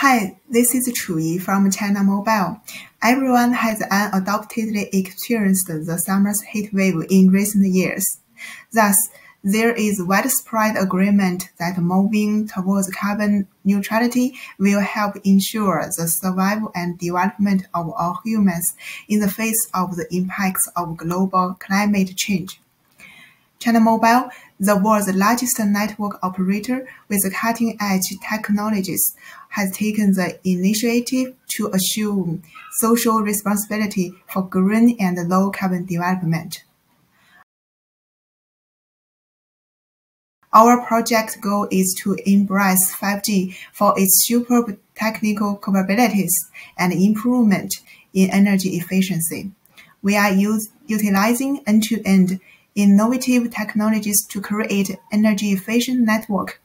Hi, this is Chuyi from China Mobile. Everyone has undoubtedly experienced the summer's heat wave in recent years. Thus, there is widespread agreement that moving towards carbon neutrality will help ensure the survival and development of all humans in the face of the impacts of global climate change. China Mobile, the world's largest network operator with cutting-edge technologies, has taken the initiative to assume social responsibility for green and low-carbon development. Our project goal is to embrace 5G for its superb technical capabilities and improvement in energy efficiency. We are use, utilizing end-to-end innovative technologies to create energy-efficient network.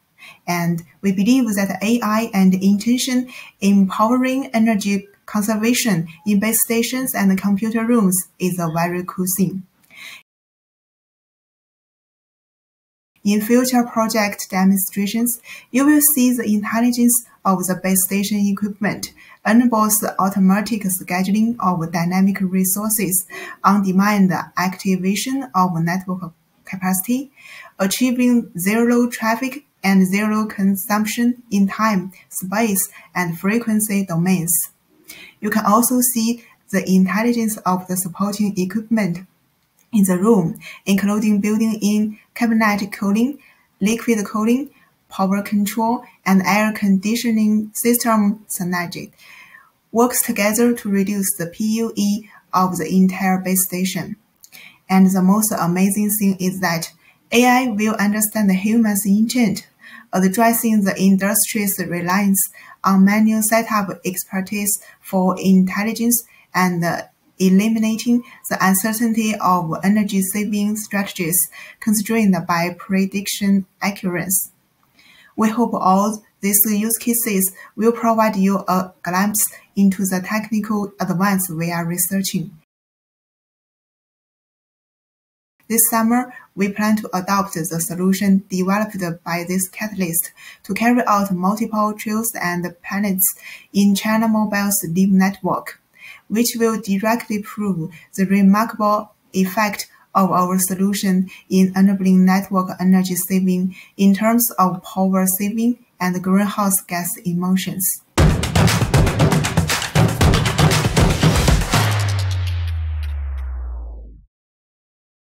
And we believe that AI and intention empowering energy conservation in base stations and computer rooms is a very cool thing. In future project demonstrations, you will see the intelligence of the base station equipment enables the automatic scheduling of dynamic resources, on-demand activation of network capacity, achieving zero traffic and zero consumption in time, space, and frequency domains. You can also see the intelligence of the supporting equipment in the room, including building-in cabinet cooling, liquid cooling, power control, and air conditioning system synergy, works together to reduce the PUE of the entire base station. And the most amazing thing is that AI will understand the human's intent, addressing the industry's reliance on manual setup expertise for intelligence and eliminating the uncertainty of energy-saving strategies constrained by prediction accuracy. We hope all these use cases will provide you a glimpse into the technical advance we are researching. This summer, we plan to adopt the solution developed by this catalyst to carry out multiple trials and pilots in China Mobile's deep network which will directly prove the remarkable effect of our solution in enabling network energy saving in terms of power saving and greenhouse gas emissions.